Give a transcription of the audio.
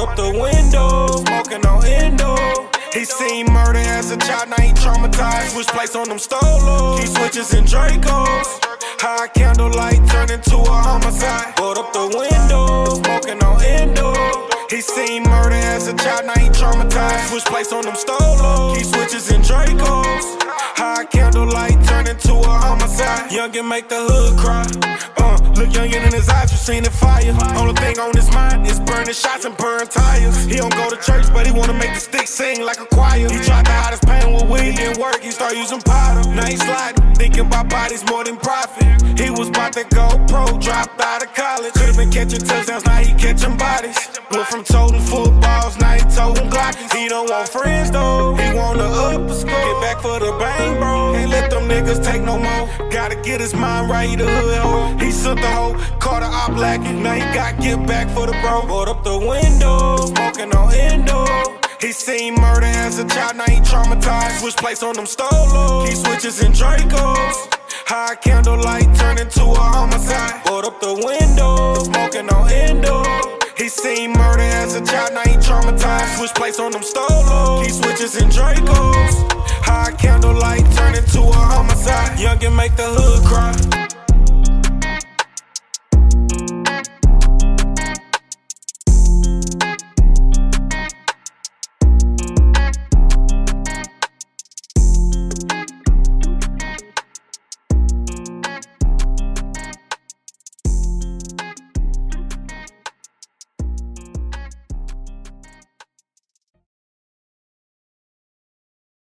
up the window, smoking on endo. He seen murder as a child, now he traumatized. Switch place on them stolos. He switches in Dracos. High candlelight turned into a homicide. Put up the window, smoking on endo. He seen murder as a child, now he traumatized. Switch place on them stolos. He switches in Dracos. High candlelight turned into a homicide. Youngin' make the hood cry. Look youngin' in his eyes, you seen the fire. Only thing on his mind is burning shots and burn tires. He don't go to church, but he wanna make the stick sing like a choir. He tried to hide his pain with weed, didn't work. He start using powder. Now he sliding, thinking about bodies more than profit. He was about to go pro, dropped out of college. Could've been catching touchdowns, now he catching bodies. Went from toting footballs, now he toting Glockies. He don't want friends though, he want the upper. Get back for the bang, bro. Them niggas take no more. Gotta get his mind right, he the hood hoe. He sent the hoe, caught a op lacking. Now he got get back for the bro. Put up the window, smoking on endo. He seen murder as a child, now he traumatized. Switch place on them stolos. He switches in Dracos. High candlelight turned into a homicide. Put up the window, smoking on endo. He seen murder as a child, now he traumatized. Switch place on them stolos. He switches in Dracos. High candlelight turned a make the hood cry.